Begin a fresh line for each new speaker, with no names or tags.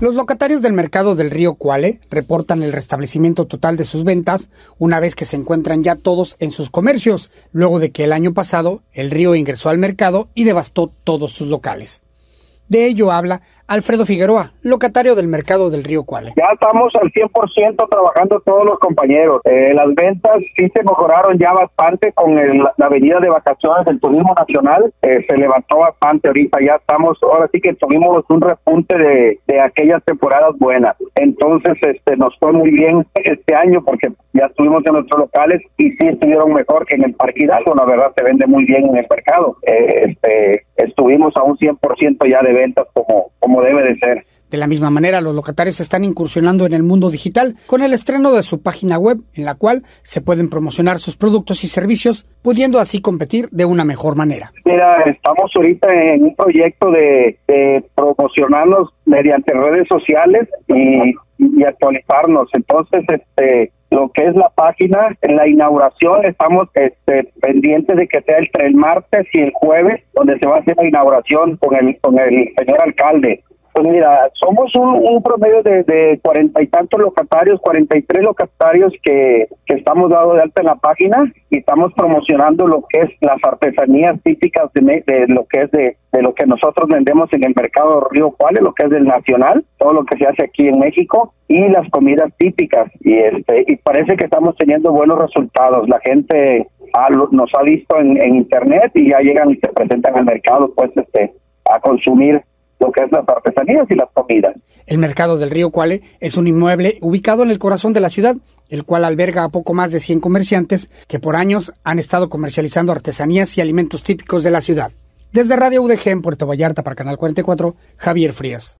Los locatarios del mercado del río Cuale reportan el restablecimiento total de sus ventas una vez que se encuentran ya todos en sus comercios, luego de que el año pasado el río ingresó al mercado y devastó todos sus locales. De ello habla Alfredo Figueroa, locatario del mercado del Río Cuale.
Ya estamos al 100% trabajando todos los compañeros. Eh, las ventas sí se mejoraron ya bastante con la venida de vacaciones del turismo nacional. Eh, se levantó bastante ahorita. Ya estamos, ahora sí que tuvimos un repunte de, de aquellas temporadas buenas. Entonces, este, nos fue muy bien este año porque ya estuvimos en nuestros locales y sí estuvieron mejor que en el Parque Hidalgo. La verdad, se vende muy bien en el mercado. Eh, este, estuvimos a un 100% ya de ventas como, como debe de ser.
De la misma manera, los locatarios están incursionando en el mundo digital con el estreno de su página web, en la cual se pueden promocionar sus productos y servicios, pudiendo así competir de una mejor manera.
Mira, estamos ahorita en un proyecto de, promocionarnos mediante redes sociales y, actualizarnos. Entonces, este, lo que es la página, en la inauguración estamos este, pendientes de que sea entre el martes y el jueves, donde se va a hacer la inauguración con el, con el señor alcalde. Pues mira, somos un, promedio de cuarenta y tantos locatarios, cuarenta y tres locatarios que, que estamos dando de alta en la página y estamos promocionando lo que es las artesanías típicas de, de lo que es de, de, lo que nosotros vendemos en el mercado Río Cuale, lo que es del nacional, todo lo que se hace aquí en México y las comidas típicas y este y parece que estamos teniendo buenos resultados. La gente nos ha visto en, en internet y ya llegan y se presentan al mercado pues este a consumir lo que es las artesanías y las comidas.
El mercado del río Cuale es un inmueble ubicado en el corazón de la ciudad, el cual alberga a poco más de 100 comerciantes que por años han estado comercializando artesanías y alimentos típicos de la ciudad. Desde Radio UDG en Puerto Vallarta para Canal 44, Javier Frías.